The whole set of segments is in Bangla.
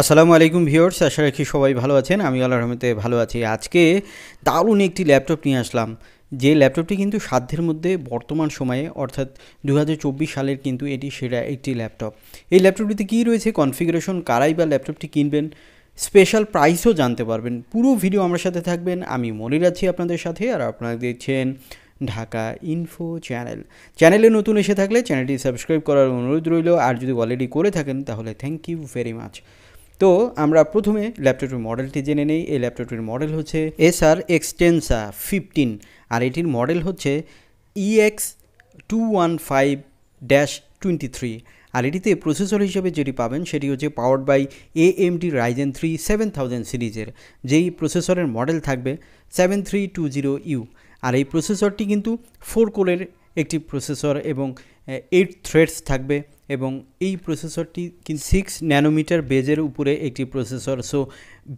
আসসালামু আলাইকুম ভিউয়ার্স, আশা রাখি সবাই ভালো আছেন। আমি আল্লাহ রহমতে ভালো আছি। আজকে দারুণ একটি ল্যাপটপ নিয়ে আসলাম। যে ল্যাপটপটি কিন্তু সাধ্যের মধ্যে বর্তমান সময়ে, অর্থাৎ দু হাজার চব্বিশ সালের কিন্তু এটি সেরা একটি ল্যাপটপ। এই ল্যাপটপটিতে কী রয়েছে, কনফিগারেশন, কারাই বা ল্যাপটপটি কিনবেন, স্পেশাল প্রাইসও জানতে পারবেন। পুরো ভিডিও আমার সাথে থাকবেন, আমি মনির আছি আপনাদের সাথে, আর আপনারা দেখছেন ঢাকা ইনফো চ্যানেল। চ্যানেলে নতুন এসে থাকলে চ্যানেলটি সাবস্ক্রাইব করার অনুরোধ রইল, আর যদি অলরেডি করে থাকেন, তাহলে থ্যাংক ইউ ভেরি মাচ তো আমরা প্রথমে ল্যাপটপটির মডেলটি জেনে নেই। এই ল্যাপটপটির মডেল হচ্ছে এস আর এক্সটেন্সা ফিফটিন আর এটির মডেল হচ্ছে EX two one five dash twenty three আর এটিতে প্রসেসর হিসেবে যেটি পাবেন সেটি হচ্ছে powered by A M D Ryzen three seven thousand সিরিজের। যেই প্রসেসরের মডেল থাকবে seven three two zero U আর এই প্রসেসরটি কিন্তু ফোর কোরের একটি প্রসেসর এবং এইট থ্রেডস থাকবে এবং এই প্রসেসরটি কিন্তু সিক্স ন্যানোমিটার বেজের উপরে একটি প্রসেসর। সো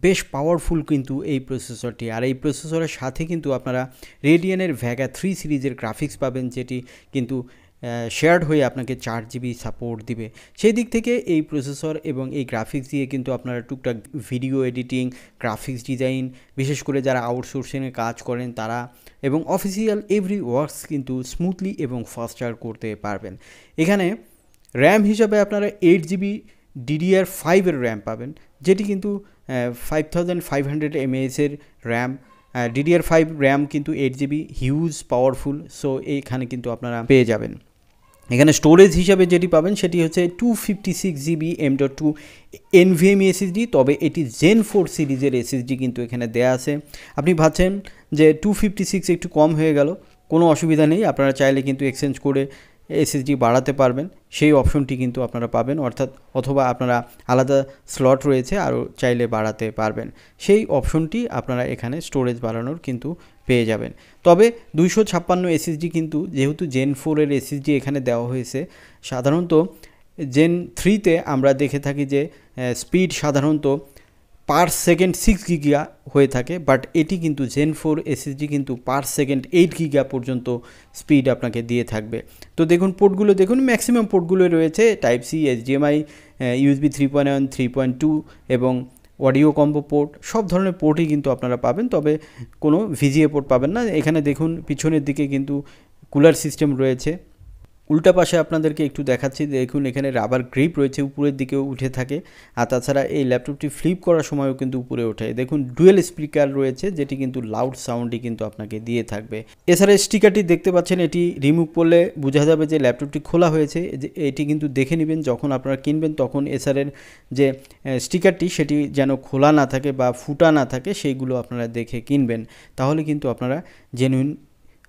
বেশ পাওয়ারফুল কিন্তু এই প্রসেসরটি। আর এই প্রসেসরের সাথে কিন্তু আপনারা রেডিয়ানের ভ্যাগা থ্রি সিরিজের গ্রাফিক্স পাবেন, যেটি কিন্তু শেয়ার্ড হয়ে আপনাকে চার জিবি সাপোর্ট দিবে। সেই দিক থেকে এই প্রসেসর এবং এই গ্রাফিক্স দিয়ে কিন্তু আপনারা টুকটাক ভিডিও এডিটিং গ্রাফিক্স ডিজাইন বিশেষ করে যারা আউটসোর্সিংয়ে কাজ করেন তারা এবং অফিসিয়াল এভরি ওয়ার্কস কিন্তু স্মুথলি এবং ফাস্টার করতে পারবেন। এখানে র্যাম হিসাবে আপনারা এইট জিবি ডিডিআর ফাইভের র্যাম পাবেন, যেটি কিন্তু ফাইভ থাউজেন্ড ফাইভ হান্ড্রেড এমএএসের র্যাম ডিডিআর ফাইভ র্যাম কিন্তু eight GB huge powerful so এইখানে কিন্তু আপনারা পেয়ে যাবেন। এখানে স্টোরেজ হিসাবে যেটি পাবেন সেটি হচ্ছে two fifty six GB M dot two NVMe SSD তবে এটি জেন ফোর সিরিজের এসএসডি কিন্তু এখানে দেয়া আছে। আপনি ভাবছেন যে টু ফিফটি সিক্স একটু কম হয়ে গেল, কোনো অসুবিধা নেই, আপনারা চাইলে কিন্তু এক্সচেঞ্জ করে এসএসডি বাড়াতে পারবেন, সেই অপশনটি কিন্তু আপনারা পাবেন। অর্থাৎ অথবা আপনারা আলাদা স্লট রয়েছে, আরও চাইলে বাড়াতে পারবেন। সেই অপশনটি আপনারা এখানে স্টোরেজ বাড়ানোর কিন্তু পেয়ে যাবেন। তবে দুইশো ছাপ্পান্ন এসএসডি কিন্তু, যেহেতু জেন ফোরের এসএসডি এখানে দেওয়া হয়েছে, সাধারণত জেন থ্রিতে আমরা দেখে থাকি যে স্পিড সাধারণত পার সেকেন্ড সিক্স গিগা হয়ে থাকে বাট এটি কিন্তু জেন ফোর এসএসডি কিন্তু পার সেকেন্ড এইট গিগা পর্যন্ত স্পিড আপনাকে দিয়ে থাকবে। তো দেখুন পোর্টগুলো দেখুন ম্যাক্সিমাম পোর্টগুলো রয়েছে type C HDMI USB three point one three point two এবং অডিও কম্বো পোর্ট সব ধরনের পোর্টই কিন্তু আপনারা পাবেন, তবে কোনো ভিজিএ পোর্ট পাবেন না। এখানে দেখুন পিছনের দিকে কিন্তু কুলার সিস্টেম রয়েছে। উল্টা পাশে আপনাদেরকে একটু দেখাচ্ছি, দেখুন এখানে রাবার গ্রিপ রয়েছে উপরের দিকেও উঠে থাকে, আর তাছাড়া এই ল্যাপটপটি ফ্লিপ করার সময়ও কিন্তু উপরে ওঠে। দেখুন ডুয়েল স্পিকার রয়েছে, যেটি কিন্তু লাউড সাউন্ডই কিন্তু আপনাকে দিয়ে থাকবে। এছাড়া স্টিকারটি দেখতে পাচ্ছেন, এটি রিমুভ করলে বোঝা যাবে যে ল্যাপটপটি খোলা হয়েছে। এটি কিন্তু দেখে নেবেন, যখন আপনারা কিনবেন তখন এসআরের যে স্টিকারটি সেটি যেন খোলা না থাকে বা ফুটা না থাকে, সেইগুলো আপনারা দেখে কিনবেন। তাহলে কিন্তু আপনারা জেনুইন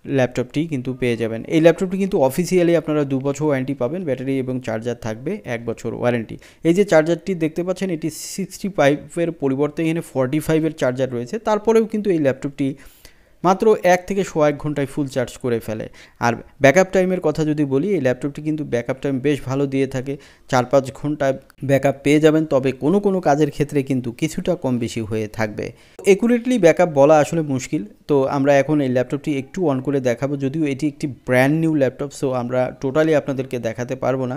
ল্যাপটপটি কিন্তু পেয়ে যাবেন। এই ল্যাপটপটি কিন্তু অফিসিয়ালি আপনারা দু বছর ওয়ারেন্টি পাবেন, ব্যাটারি এবং চার্জার থাকবে, এক বছর ওয়ারেন্টি এই যে চার্জারটি দেখতে পাচ্ছেন, এটি সিক্সটি ফাইভের পরিবর্তে এখানে ফর্টি ফাইভের চার্জার রয়েছে। তারপরেও কিন্তু এই ল্যাপটপটি মাত্র এক থেকে শো এক ঘন্টায় ফুল চার্জ করে ফেলে। আর ব্যাকআপ টাইমের কথা যদি বলি, এই ল্যাপটপটি কিন্তু ব্যাকআপ টাইম বেশ ভালো দিয়ে থাকে। চার পাঁচ ঘণ্টা ব্যাকআপ পেয়ে যাবেন, তবে কোনো কোনো কাজের ক্ষেত্রে কিন্তু কিছুটা কম বেশি হয়ে থাকবে। একুরেটলি ব্যাকআপ বলা আসলে মুশকিল। তো আমরা এখন এই ল্যাপটপটি একটু অন করে দেখাবো, যদিও এটি একটি ব্র্যান্ড নিউ ল্যাপটপ সো আমরা টোটালি আপনাদেরকে দেখাতে পারব না।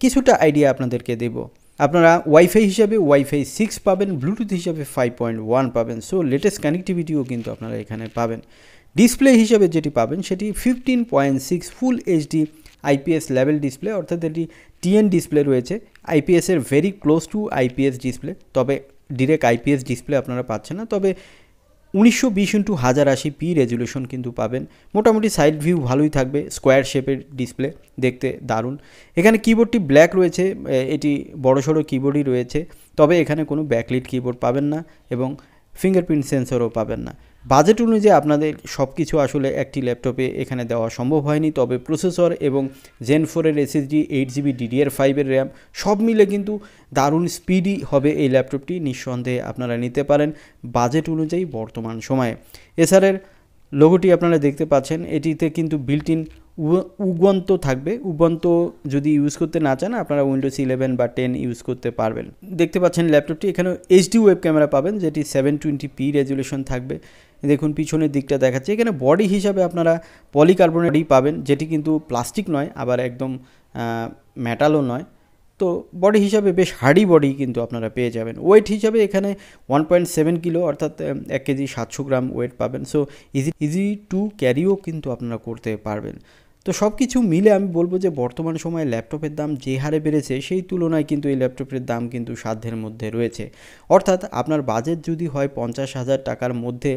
কিছুটা আইডিয়া আপনাদেরকে দেবো। আপনারা ওয়াইফাই হিসাবে ওয়াইফাই সিক্স পাবেন ব্লুটুথ হিসাবে ফাইভ পয়েন্ট ওয়ান পাবেন সো লেটেস্ট কানেক্টিভিটিও কিন্তু আপনারা এখানে পাবেন। ডিসপ্লে হিসাবে যেটি পাবেন, সেটি fifteen point six full HD IPS level display অর্থাৎ এটি টিএন ডিসপ্লে রয়েছে। আইপিএসের very close to IPS display তবে ডিরেক্ট আইপিএস ডিসপ্লে আপনারা পাচ্ছেন না, তবে উনিশশো বিশ ইন্টু হাজার আশি পি রেজুলেশন কিন্তু পাবেন। মোটামুটি সাইড ভিউ ভালোই থাকবে, স্কোয়ার শেপের ডিসপ্লে দেখতে দারুণ। এখানে কিবোর্ডটি ব্ল্যাক রয়েছে এটি বড়সড় কিবোর্ডই রয়েছে, তবে এখানে কোনো ব্যাকলিট কিবোর্ড পাবেন না এবং ফিঙ্গারপ্রিন্ট সেন্সরও পাবেন না। বাজেট অনুযায়ী আপনাদের সব কিছু আসলে একটি ল্যাপটপে এখানে দেওয়া সম্ভব হয়নি। তবে প্রসেসর এবং জেন ফোরের এসএসডি এইট জিবি ডিডিআর ফাইভের র্যাম সব মিলে কিন্তু দারুণ স্পিডি হবে এই ল্যাপটপটি। নিঃসন্দেহে আপনারা নিতে পারেন বাজেট অনুযায়ী বর্তমান সময়ে। এছাড়ের লোগোটি আপনারা দেখতে পাচ্ছেন। এটিতে কিন্তু বিল্ট ইন উগন্ত থাকবে। উগন্ত যদি ইউজ করতে না চান, আপনারা উইন্ডোজ ইলেভেন বা টেন ইউজ করতে পারবেন। দেখতে পাচ্ছেন ল্যাপটপটি। এখানে এইচডি ওয়েব ক্যামেরা পাবেন, যেটি সেভেন টোয়েন্টি পি রেজুলেশন থাকবে। দেখুন, পিছনের দিকটা দেখাচ্ছে। এখানে বডি হিসাবে আপনারা পলিকার্বনেটই পাবেন, যেটি কিন্তু প্লাস্টিক নয়, আবার একদম মেটালও নয়। তো বডি হিসাবে বেশ হার্ডি বডি কিন্তু আপনারা পেয়ে যাবেন। ওয়েট হিসাবে এখানে ওয়ান পয়েন্ট সেভেন কিলো অর্থাৎ এক কেজি সাতশো গ্রাম ওয়েট পাবেন। সো ইজি ইজি টু ক্যারিও কিন্তু আপনারা করতে পারবেন। তো সব কিছু মিলে আমি বলব যে, বর্তমান সময়ে ল্যাপটপের দাম যে হারে বেড়েছে, সেই তুলনায় কিন্তু এই ল্যাপটপের দাম কিন্তু সাধ্যের মধ্যে রয়েছে। অর্থাৎ, আপনার বাজেট যদি হয় পঞ্চাশ হাজার টাকার মধ্যে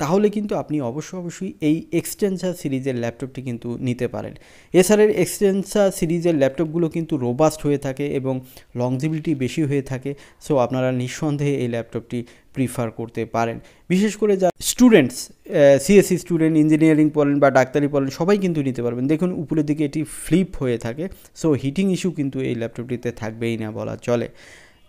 তাহলে কিন্তু আপনি অবশ্যই অবশ্যই এই এক্সটেন্সার সিরিজের ল্যাপটপটি কিন্তু নিতে পারেন। এছাড়া এক্সটেন্সার সিরিজের ল্যাপটপগুলো কিন্তু রোবাস্ট হয়ে থাকে এবং লংজিবিলিটি বেশি হয়ে থাকে সো আপনারা নিঃসন্দেহে এই ল্যাপটপটি প্রিফার করতে পারেন। বিশেষ করে যা স্টুডেন্টস সিএসসি স্টুডেন্ট ইঞ্জিনিয়ারিং পড়েন বা ডাক্তারি পড়েন, সবাই কিন্তু নিতে পারবেন। দেখুন, উপরের দিকে এটি ফ্লিপ হয়ে থাকে সো হিটিং ইস্যু কিন্তু এই ল্যাপটপটিতে থাকবেই না বলা চলে।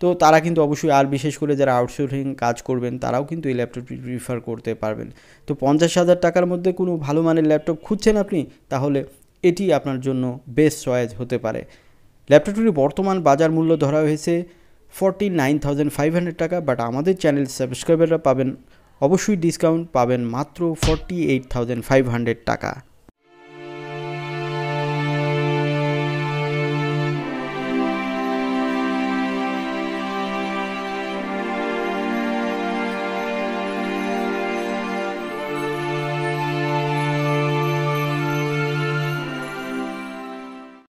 তো তারা কিন্তু অবশ্যই আর বিশেষ করে যারা আউটসোর্সিং কাজ করবেন, তারাও কিন্তু এই ল্যাপটপটি প্রিফার করতে পারবেন। তো পঞ্চাশ হাজার টাকার মধ্যে কোনো ভালো মানের ল্যাপটপ খুঁজছেন আপনি? তাহলে এটি আপনার জন্য বেস্ট চয়েস হতে পারে। ল্যাপটপটির বর্তমান বাজার মূল্য ধরা হয়েছে forty nine thousand five hundred টাকা বাট আমাদের চ্যানেল সাবস্ক্রাইবাররা পাবেন, অবশ্যই ডিসকাউন্ট পাবেন মাত্র forty eight thousand five hundred টাকা।